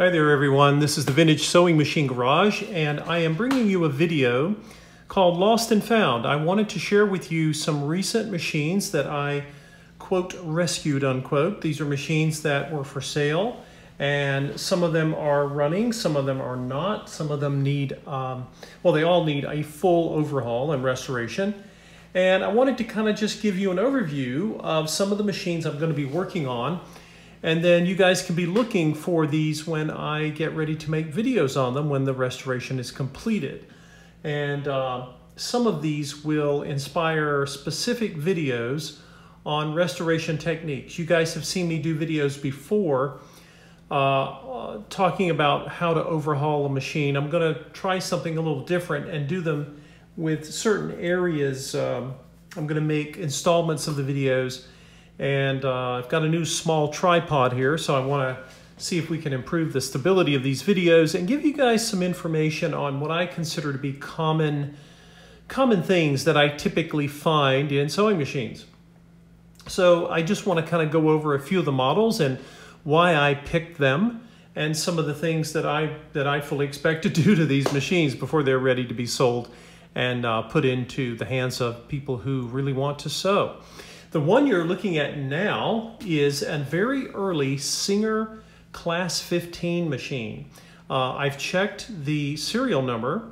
Hi there everyone, this is the Vintage Sewing Machine Garage and I am bringing you a video called Lost and Found. I wanted to share with you some recent machines that I quote rescued unquote. These are machines that were for sale and some of them are running, some of them are not. Some of them need, um, well they all need a full overhaul and restoration. And I wanted to kind of just give you an overview of some of the machines I'm going to be working on and then you guys can be looking for these when I get ready to make videos on them when the restoration is completed. And uh, some of these will inspire specific videos on restoration techniques. You guys have seen me do videos before uh, uh, talking about how to overhaul a machine. I'm going to try something a little different and do them with certain areas. Um, I'm going to make installments of the videos and uh, I've got a new small tripod here, so I want to see if we can improve the stability of these videos and give you guys some information on what I consider to be common, common things that I typically find in sewing machines. So I just want to kind of go over a few of the models and why I picked them and some of the things that I, that I fully expect to do to these machines before they're ready to be sold and uh, put into the hands of people who really want to sew. The one you're looking at now is a very early Singer Class 15 machine. Uh, I've checked the serial number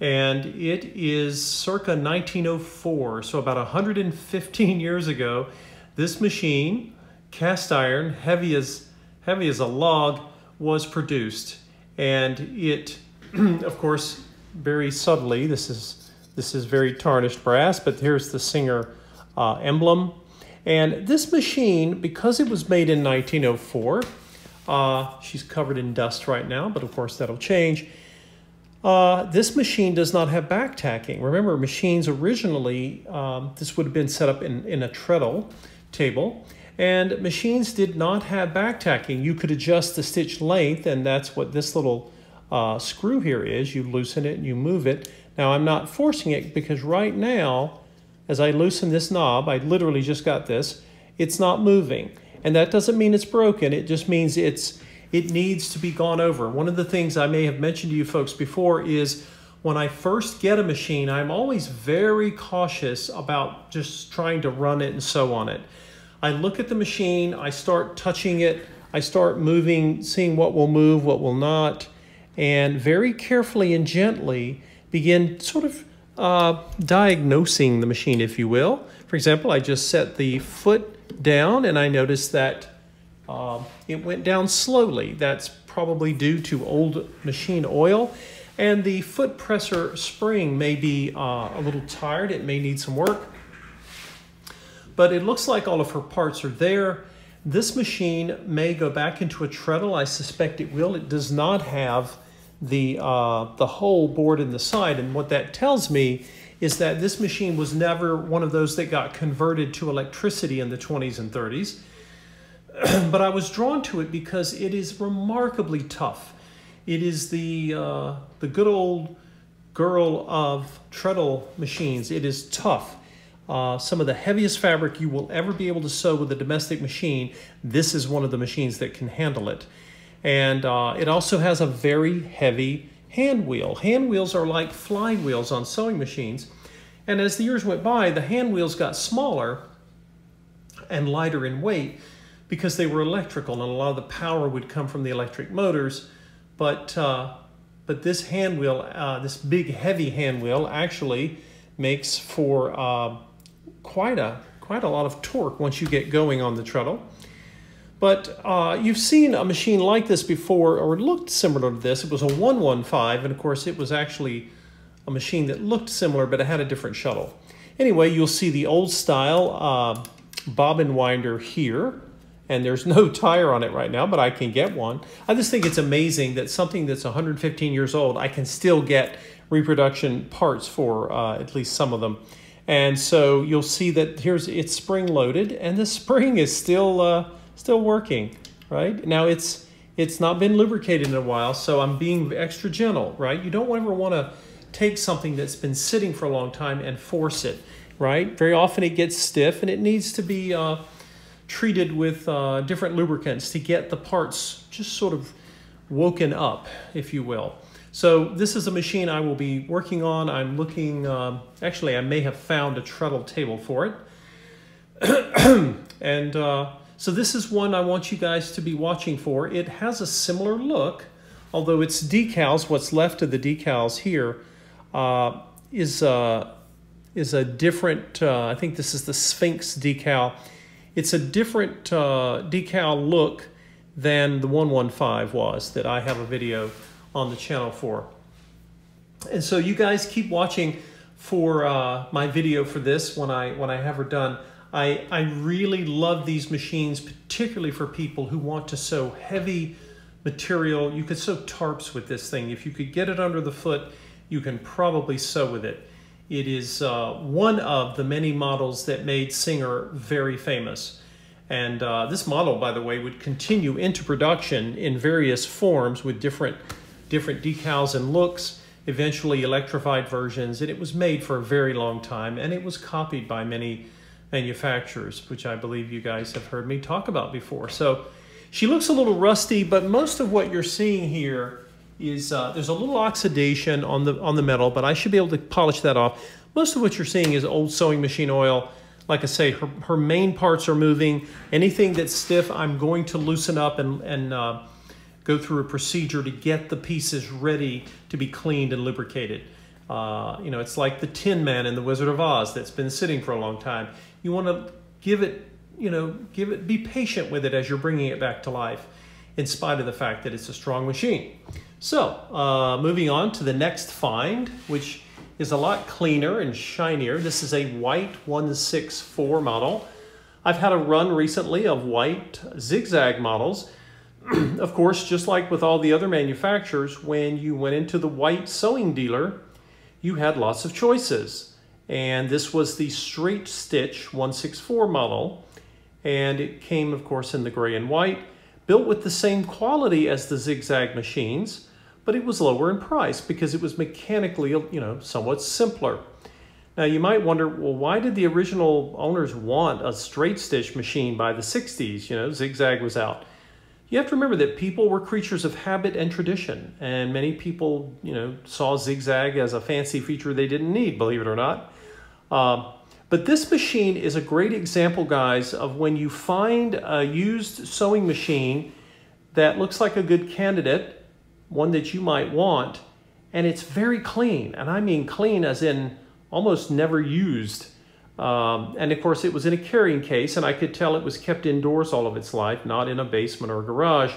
and it is circa 1904, so about 115 years ago. This machine, cast iron, heavy as, heavy as a log, was produced. And it, of course, very subtly, this is, this is very tarnished brass, but here's the Singer uh, emblem. And this machine, because it was made in 1904, uh, she's covered in dust right now, but of course that'll change. Uh, this machine does not have back tacking. Remember, machines originally, um, this would have been set up in, in a treadle table, and machines did not have back tacking. You could adjust the stitch length, and that's what this little uh, screw here is. You loosen it and you move it. Now, I'm not forcing it because right now, as I loosen this knob, I literally just got this, it's not moving. And that doesn't mean it's broken, it just means it's it needs to be gone over. One of the things I may have mentioned to you folks before is when I first get a machine, I'm always very cautious about just trying to run it and sew on it. I look at the machine, I start touching it, I start moving, seeing what will move, what will not, and very carefully and gently begin sort of uh, diagnosing the machine, if you will. For example, I just set the foot down and I noticed that uh, it went down slowly. That's probably due to old machine oil. And the foot presser spring may be uh, a little tired. It may need some work. But it looks like all of her parts are there. This machine may go back into a treadle. I suspect it will. It does not have the, uh, the hole bored in the side. And what that tells me is that this machine was never one of those that got converted to electricity in the 20s and 30s. but I was drawn to it because it is remarkably tough. It is the, uh, the good old girl of treadle machines. It is tough. Uh, some of the heaviest fabric you will ever be able to sew with a domestic machine, this is one of the machines that can handle it. And uh, it also has a very heavy hand wheel. Hand wheels are like flywheels on sewing machines. And as the years went by, the hand wheels got smaller and lighter in weight because they were electrical and a lot of the power would come from the electric motors. But, uh, but this hand wheel, uh, this big heavy hand wheel actually makes for uh, quite, a, quite a lot of torque once you get going on the treadle. But uh, you've seen a machine like this before, or looked similar to this. It was a 115, and of course it was actually a machine that looked similar, but it had a different shuttle. Anyway, you'll see the old style uh, bobbin winder here, and there's no tire on it right now, but I can get one. I just think it's amazing that something that's 115 years old, I can still get reproduction parts for uh, at least some of them. And so you'll see that here's it's spring loaded, and the spring is still uh, still working, right? Now it's it's not been lubricated in a while, so I'm being extra gentle, right? You don't ever want to take something that's been sitting for a long time and force it, right? Very often it gets stiff and it needs to be uh, treated with uh, different lubricants to get the parts just sort of woken up, if you will. So this is a machine I will be working on. I'm looking, um, actually I may have found a treadle table for it. and uh, so this is one I want you guys to be watching for. It has a similar look, although its decals, what's left of the decals here, uh, is uh, is a different, uh, I think this is the Sphinx decal. It's a different uh, decal look than the 115 was that I have a video on the channel for. And so you guys keep watching for uh, my video for this when I when I have her done. I, I really love these machines, particularly for people who want to sew heavy material. You could sew tarps with this thing. If you could get it under the foot, you can probably sew with it. It is uh, one of the many models that made Singer very famous. And uh, this model, by the way, would continue into production in various forms with different different decals and looks, eventually electrified versions, and it was made for a very long time, and it was copied by many manufacturers, which I believe you guys have heard me talk about before. So she looks a little rusty, but most of what you're seeing here is uh, there's a little oxidation on the on the metal, but I should be able to polish that off. Most of what you're seeing is old sewing machine oil. Like I say, her, her main parts are moving. Anything that's stiff, I'm going to loosen up and, and uh, go through a procedure to get the pieces ready to be cleaned and lubricated. Uh, you know, it's like the Tin Man in The Wizard of Oz that's been sitting for a long time. You want to give it, you know, give it, be patient with it as you're bringing it back to life, in spite of the fact that it's a strong machine. So, uh, moving on to the next find, which is a lot cleaner and shinier. This is a white 164 model. I've had a run recently of white zigzag models of course, just like with all the other manufacturers, when you went into the white sewing dealer, you had lots of choices. And this was the straight stitch 164 model. And it came, of course, in the gray and white, built with the same quality as the zigzag machines, but it was lower in price because it was mechanically, you know, somewhat simpler. Now you might wonder, well, why did the original owners want a straight stitch machine by the 60s? You know, zigzag was out you have to remember that people were creatures of habit and tradition, and many people, you know, saw zigzag as a fancy feature they didn't need, believe it or not. Uh, but this machine is a great example, guys, of when you find a used sewing machine that looks like a good candidate, one that you might want, and it's very clean. And I mean clean as in almost never used. Um, and of course, it was in a carrying case, and I could tell it was kept indoors all of its life, not in a basement or a garage.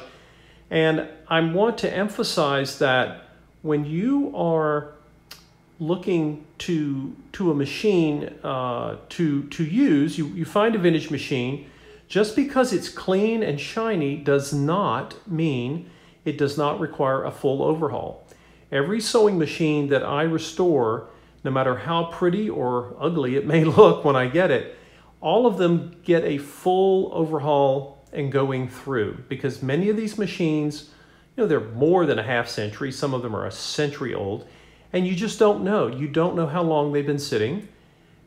And I want to emphasize that when you are looking to to a machine uh, to to use, you, you find a vintage machine. Just because it's clean and shiny does not mean it does not require a full overhaul. Every sewing machine that I restore no matter how pretty or ugly it may look when I get it, all of them get a full overhaul and going through because many of these machines, you know, they're more than a half century. Some of them are a century old and you just don't know. You don't know how long they've been sitting.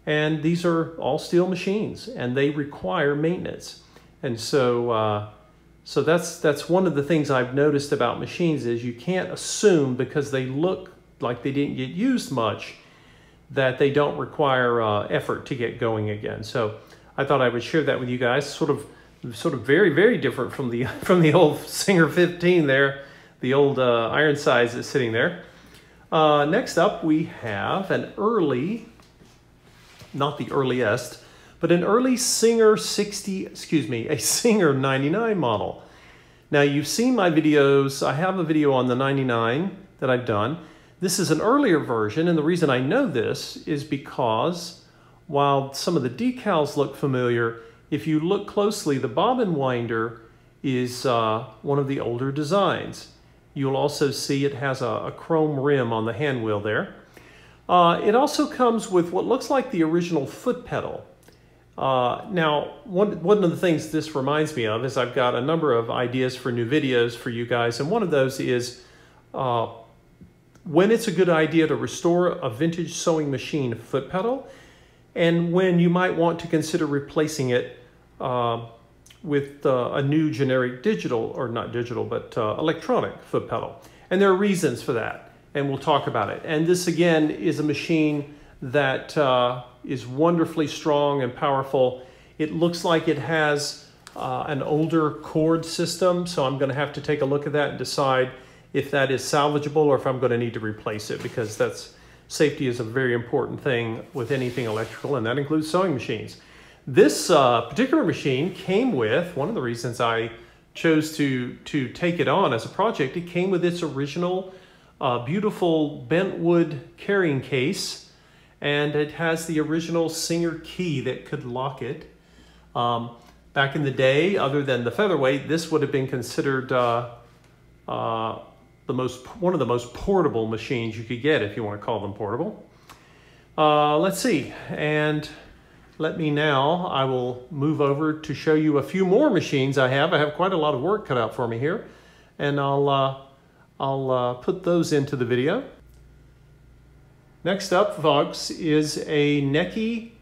And these are all steel machines and they require maintenance. And so, uh, so that's, that's one of the things I've noticed about machines is you can't assume because they look like they didn't get used much that they don't require uh, effort to get going again. So I thought I would share that with you guys. Sort of, sort of very, very different from the from the old Singer 15 there, the old uh, iron size that's sitting there. Uh, next up, we have an early, not the earliest, but an early Singer 60, excuse me, a Singer 99 model. Now you've seen my videos. I have a video on the 99 that I've done. This is an earlier version, and the reason I know this is because while some of the decals look familiar, if you look closely, the bobbin winder is uh, one of the older designs. You'll also see it has a, a chrome rim on the hand wheel there. Uh, it also comes with what looks like the original foot pedal. Uh, now, one, one of the things this reminds me of is I've got a number of ideas for new videos for you guys, and one of those is uh, when it's a good idea to restore a vintage sewing machine foot pedal, and when you might want to consider replacing it uh, with uh, a new generic digital, or not digital, but uh, electronic foot pedal. And there are reasons for that, and we'll talk about it. And this, again, is a machine that uh, is wonderfully strong and powerful. It looks like it has uh, an older cord system, so I'm going to have to take a look at that and decide if that is salvageable or if I'm going to need to replace it because that's safety is a very important thing with anything electrical, and that includes sewing machines. This uh, particular machine came with, one of the reasons I chose to, to take it on as a project, it came with its original uh, beautiful bent wood carrying case, and it has the original Singer key that could lock it. Um, back in the day, other than the featherweight, this would have been considered uh, uh, the most one of the most portable machines you could get if you want to call them portable. Uh, let's see, and let me now, I will move over to show you a few more machines I have. I have quite a lot of work cut out for me here, and I'll, uh, I'll uh, put those into the video. Next up, folks, is a Necchi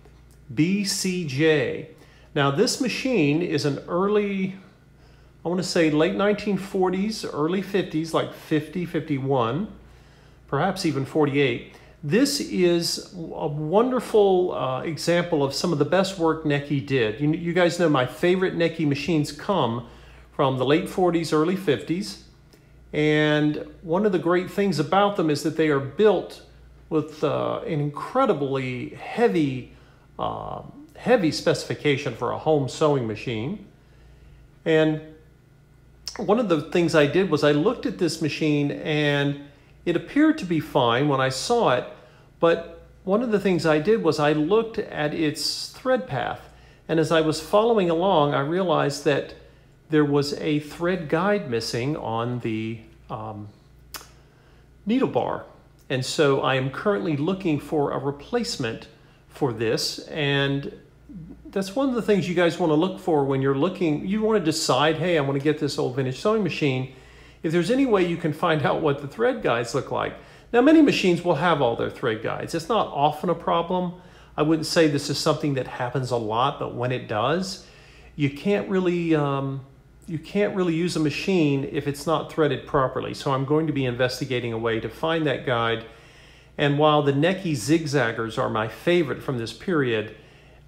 BCJ. Now this machine is an early, I want to say late 1940s, early 50s, like 50, 51, perhaps even 48. This is a wonderful uh, example of some of the best work Necchi did. You, you guys know my favorite Necchi machines come from the late 40s, early 50s. And one of the great things about them is that they are built with uh, an incredibly heavy, uh, heavy specification for a home sewing machine. And one of the things I did was I looked at this machine and it appeared to be fine when I saw it, but one of the things I did was I looked at its thread path. And as I was following along, I realized that there was a thread guide missing on the um, needle bar. And so I am currently looking for a replacement for this. And that's one of the things you guys want to look for when you're looking. You want to decide, hey, I want to get this old vintage sewing machine if there's any way you can find out what the thread guides look like. Now, many machines will have all their thread guides. It's not often a problem. I wouldn't say this is something that happens a lot, but when it does, you can't really um, you can't really use a machine if it's not threaded properly. So I'm going to be investigating a way to find that guide. And while the Necchi zigzaggers are my favorite from this period,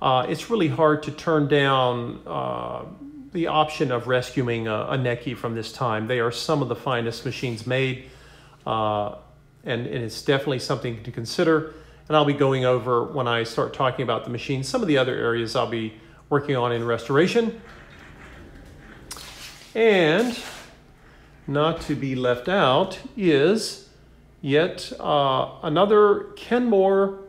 uh, it's really hard to turn down uh, the option of rescuing a, a Necchi from this time. They are some of the finest machines made, uh, and, and, it's definitely something to consider. And I'll be going over, when I start talking about the machine, some of the other areas I'll be working on in restoration. And not to be left out is yet uh, another Kenmore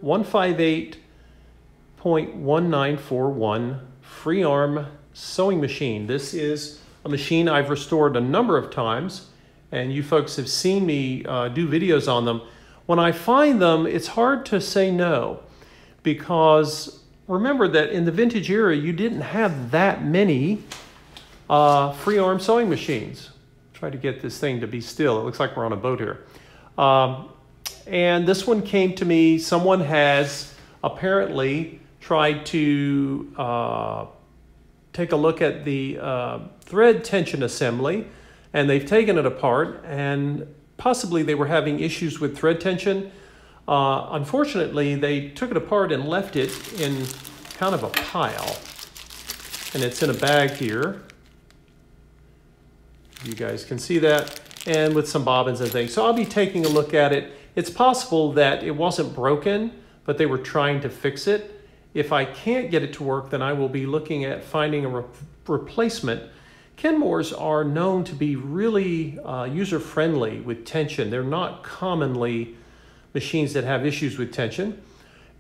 158.1941 free arm sewing machine. This is a machine I've restored a number of times, and you folks have seen me uh, do videos on them. When I find them, it's hard to say no, because remember that in the vintage era, you didn't have that many uh, free arm sewing machines. Try to get this thing to be still. It looks like we're on a boat here. Um, and this one came to me, someone has apparently tried to uh, take a look at the uh, thread tension assembly and they've taken it apart and possibly they were having issues with thread tension. Uh, unfortunately, they took it apart and left it in kind of a pile. And it's in a bag here. You guys can see that. And with some bobbins and things. So I'll be taking a look at it. It's possible that it wasn't broken, but they were trying to fix it. If I can't get it to work, then I will be looking at finding a re replacement. Kenmores are known to be really uh, user-friendly with tension. They're not commonly machines that have issues with tension.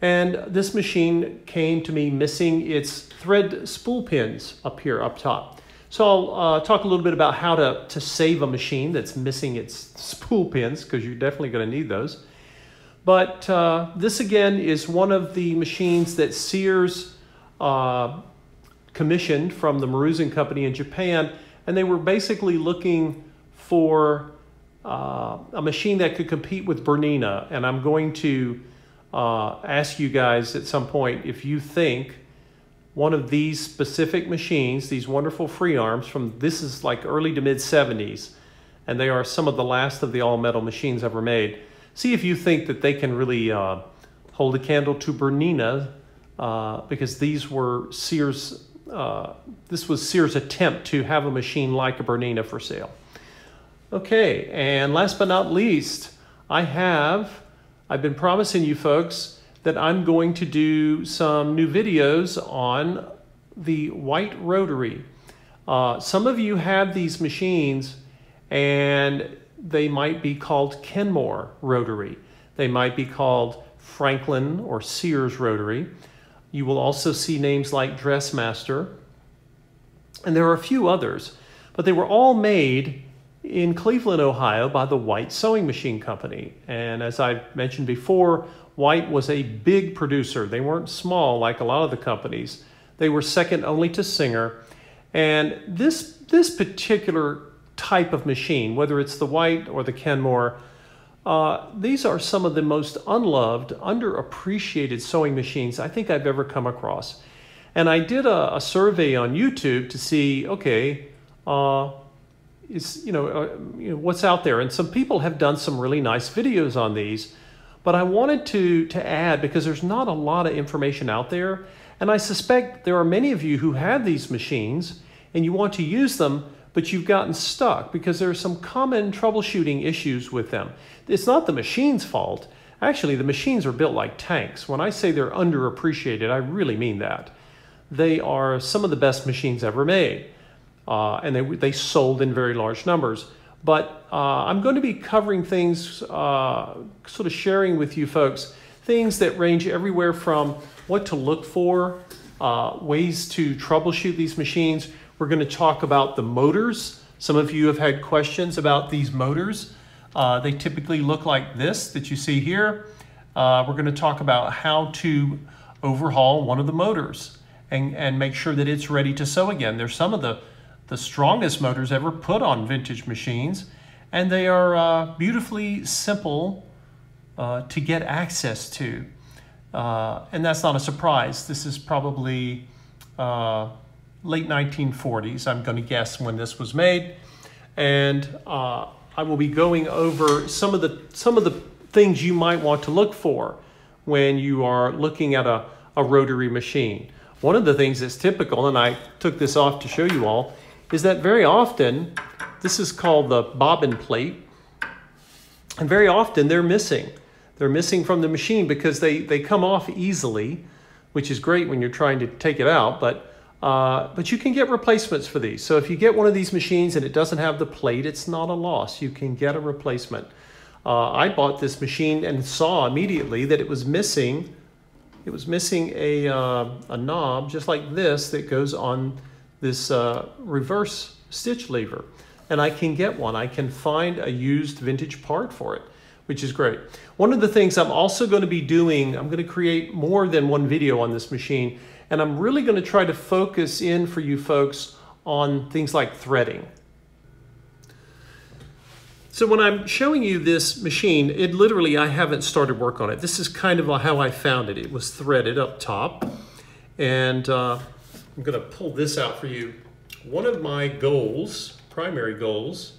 And this machine came to me missing its thread spool pins up here, up top. So I'll uh, talk a little bit about how to, to save a machine that's missing its spool pins, because you're definitely going to need those. But uh, this again is one of the machines that Sears uh, commissioned from the Maruzen Company in Japan, and they were basically looking for uh, a machine that could compete with Bernina. And I'm going to uh, ask you guys at some point if you think one of these specific machines, these wonderful free arms from this is like early to mid 70s, and they are some of the last of the all metal machines ever made. See if you think that they can really uh, hold a candle to Bernina, uh, because these were Sears. Uh, this was Sears' attempt to have a machine like a Bernina for sale. Okay, and last but not least, I have. I've been promising you folks that I'm going to do some new videos on the white rotary. Uh, some of you have these machines and they might be called Kenmore rotary. They might be called Franklin or Sears rotary. You will also see names like Dressmaster. And there are a few others, but they were all made in Cleveland, Ohio by the White Sewing Machine Company. And as I've mentioned before, White was a big producer. They weren't small like a lot of the companies. They were second only to Singer. And this, this particular type of machine, whether it's the White or the Kenmore, uh, these are some of the most unloved, underappreciated sewing machines I think I've ever come across. And I did a, a survey on YouTube to see, okay, uh, is you know, uh, you know what's out there, and some people have done some really nice videos on these. But I wanted to, to add, because there's not a lot of information out there, and I suspect there are many of you who have these machines and you want to use them, but you've gotten stuck because there are some common troubleshooting issues with them. It's not the machine's fault. Actually, the machines are built like tanks. When I say they're underappreciated, I really mean that. They are some of the best machines ever made, uh, and they, they sold in very large numbers. But uh, I'm going to be covering things, uh, sort of sharing with you folks, things that range everywhere from what to look for, uh, ways to troubleshoot these machines. We're going to talk about the motors. Some of you have had questions about these motors. Uh, they typically look like this that you see here. Uh, we're going to talk about how to overhaul one of the motors and, and make sure that it's ready to sew again. There's some of the the strongest motors ever put on vintage machines, and they are uh, beautifully simple uh, to get access to. Uh, and that's not a surprise. This is probably uh, late 1940s, I'm going to guess, when this was made. And uh, I will be going over some of the some of the things you might want to look for when you are looking at a, a rotary machine. One of the things that's typical, and I took this off to show you all, is that very often, this is called the bobbin plate, and very often they're missing. They're missing from the machine because they, they come off easily, which is great when you're trying to take it out, but, uh, but you can get replacements for these. So if you get one of these machines and it doesn't have the plate, it's not a loss. You can get a replacement. Uh, I bought this machine and saw immediately that it was missing it was missing a, uh, a knob just like this that goes on this uh, reverse stitch lever. And I can get one. I can find a used vintage part for it, which is great. One of the things I'm also going to be doing, I'm going to create more than one video on this machine, and I'm really going to try to focus in for you folks on things like threading. So when I'm showing you this machine, it literally, I haven't started work on it. This is kind of how I found it. It was threaded up top. And uh, I'm going to pull this out for you. One of my goals, primary goals,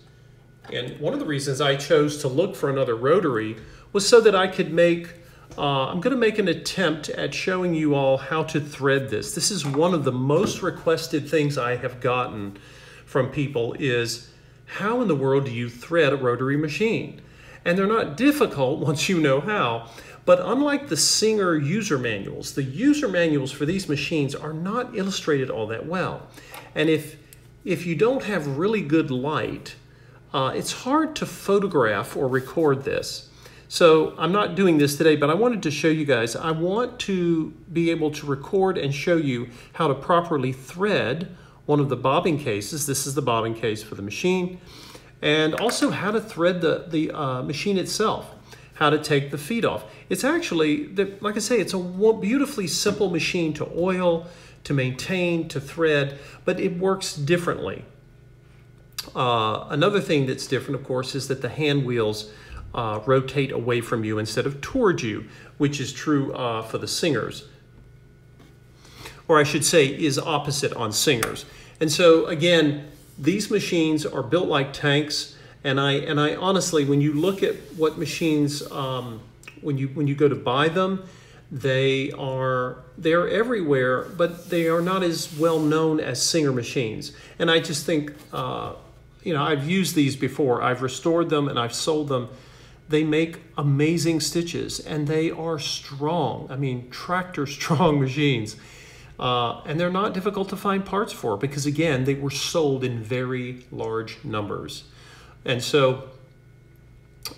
and one of the reasons I chose to look for another rotary was so that I could make, uh, I'm going to make an attempt at showing you all how to thread this. This is one of the most requested things I have gotten from people is how in the world do you thread a rotary machine? And they're not difficult once you know how. But unlike the Singer user manuals, the user manuals for these machines are not illustrated all that well. And if, if you don't have really good light, uh, it's hard to photograph or record this. So I'm not doing this today, but I wanted to show you guys. I want to be able to record and show you how to properly thread one of the bobbin cases. This is the bobbin case for the machine. And also how to thread the, the uh, machine itself how to take the feet off. It's actually, like I say, it's a beautifully simple machine to oil, to maintain, to thread, but it works differently. Uh, another thing that's different, of course, is that the hand wheels uh, rotate away from you instead of towards you, which is true uh, for the singers. or I should say is opposite on Singers. And so again, these machines are built like tanks. And I, and I honestly, when you look at what machines, um, when you, when you go to buy them, they are they're everywhere, but they are not as well known as Singer machines. And I just think, uh, you know, I've used these before. I've restored them and I've sold them. They make amazing stitches and they are strong. I mean, tractor strong machines. Uh, and they're not difficult to find parts for because again, they were sold in very large numbers. And so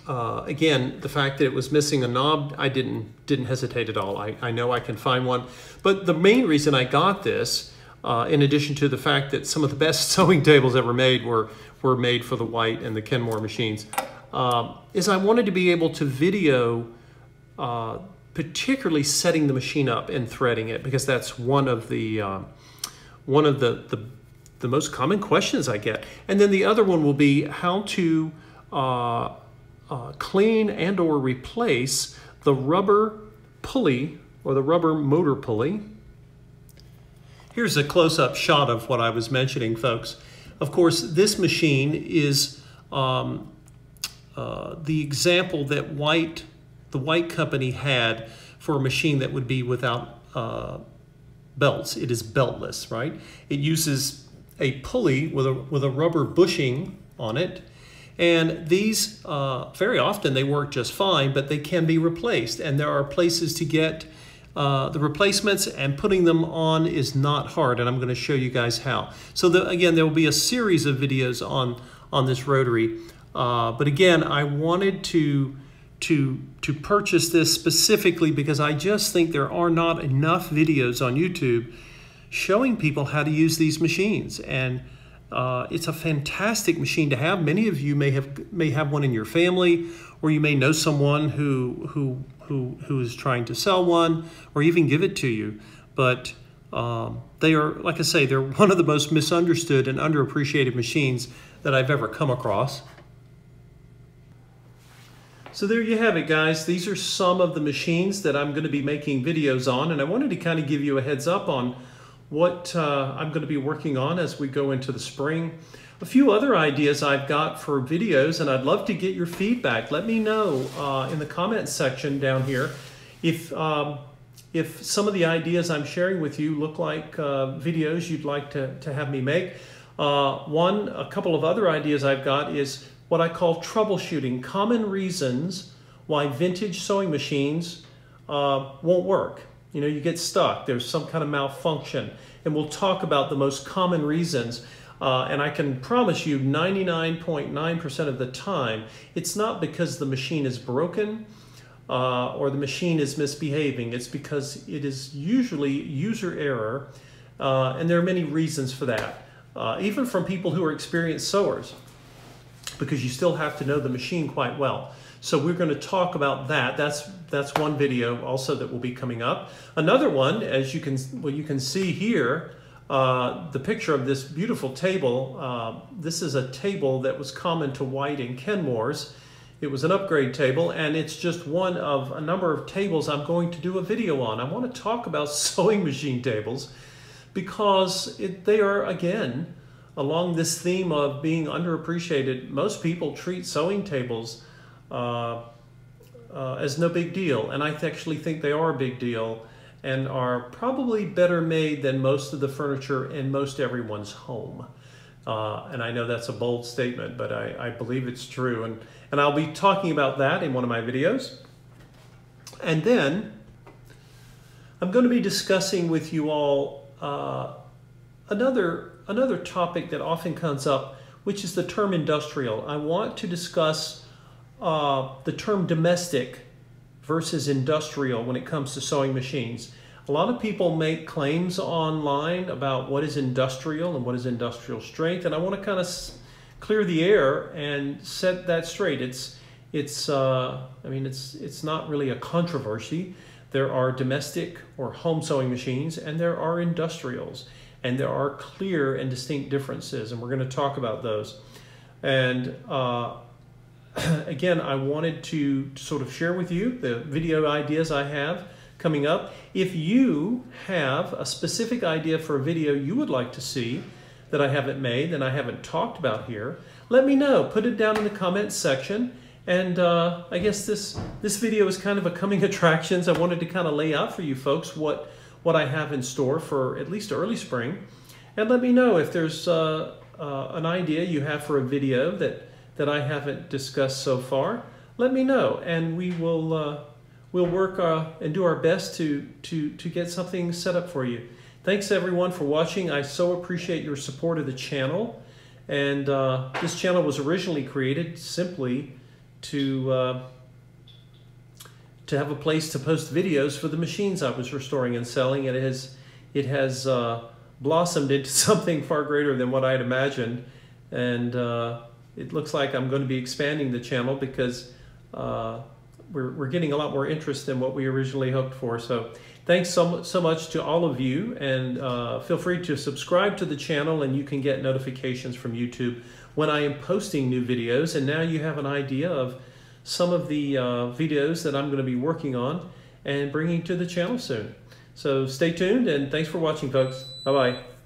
uh, again, the fact that it was missing a knob, I didn't didn't hesitate at all. I, I know I can find one. But the main reason I got this, uh, in addition to the fact that some of the best sewing tables ever made were, were made for the White and the Kenmore machines, uh, is I wanted to be able to video uh, particularly setting the machine up and threading it because that's one of the uh, one of the, the the most common questions I get. And then the other one will be how to uh, uh, clean and or replace the rubber pulley or the rubber motor pulley. Here's a close-up shot of what I was mentioning, folks. Of course, this machine is um, uh, the example that White, the White company had for a machine that would be without uh, belts. It is beltless, right? It uses a pulley with a, with a rubber bushing on it and these, uh, very often they work just fine, but they can be replaced. And there are places to get uh, the replacements and putting them on is not hard. And I'm going to show you guys how. So the, again, there will be a series of videos on, on this rotary. Uh, but again, I wanted to, to, to purchase this specifically because I just think there are not enough videos on YouTube showing people how to use these machines. And uh, it's a fantastic machine to have. Many of you may have may have one in your family, or you may know someone who who who who is trying to sell one, or even give it to you. But um, they are, like I say, they're one of the most misunderstood and underappreciated machines that I've ever come across. So there you have it, guys. These are some of the machines that I'm going to be making videos on, and I wanted to kind of give you a heads up on what uh, I'm going to be working on as we go into the spring. A few other ideas I've got for videos, and I'd love to get your feedback. Let me know uh, in the comments section down here if, um, if some of the ideas I'm sharing with you look like uh, videos you'd like to, to have me make. Uh, one, a couple of other ideas I've got is what I call troubleshooting, common reasons why vintage sewing machines uh, won't work. You know, you get stuck, there's some kind of malfunction, and we'll talk about the most common reasons. Uh, and I can promise you 99.9% of the time, it's not because the machine is broken uh, or the machine is misbehaving. It's because it is usually user error, uh, and there are many reasons for that. Uh, even from people who are experienced sewers, because you still have to know the machine quite well. So we're going to talk about that. That's that's one video also that will be coming up. Another one, as you can well you can see here, uh, the picture of this beautiful table. Uh, this is a table that was common to White and Kenmore's. It was an upgrade table, and it's just one of a number of tables I'm going to do a video on. I want to talk about sewing machine tables because it, they are, again, along this theme of being underappreciated. Most people treat sewing tables uh, uh, as no big deal. And I actually think they are a big deal and are probably better made than most of the furniture in most everyone's home. Uh, and I know that's a bold statement, but I, I, believe it's true. And, and I'll be talking about that in one of my videos. And then I'm going to be discussing with you all uh, another, another topic that often comes up, which is the term industrial. I want to discuss uh, the term domestic versus industrial when it comes to sewing machines. A lot of people make claims online about what is industrial and what is industrial strength, and I want to kind of clear the air and set that straight. It's, it's, uh, I mean, it's, it's not really a controversy. There are domestic or home sewing machines, and there are industrials, and there are clear and distinct differences, and we're going to talk about those. And uh, again, I wanted to sort of share with you the video ideas I have coming up. If you have a specific idea for a video you would like to see that I haven't made, and I haven't talked about here, let me know. Put it down in the comments section. And uh, I guess this, this video is kind of a coming attractions. I wanted to kind of lay out for you folks what, what I have in store for at least early spring. And let me know if there's uh, uh, an idea you have for a video that, that I haven't discussed so far. Let me know and we will uh, we'll work uh, and do our best to, to, to get something set up for you. Thanks everyone for watching. I so appreciate your support of the channel. And uh, this channel was originally created simply to, uh, to have a place to post videos for the machines I was restoring and selling. And it has, it has uh, blossomed into something far greater than what I had imagined. And uh, it looks like I'm going to be expanding the channel because uh, we're, we're getting a lot more interest than what we originally hoped for. So thanks so, so much to all of you and uh, feel free to subscribe to the channel and you can get notifications from YouTube when I am posting new videos. And now you have an idea of some of the uh, videos that I'm going to be working on and bringing to the channel soon. So stay tuned and thanks for watching folks. Bye-bye.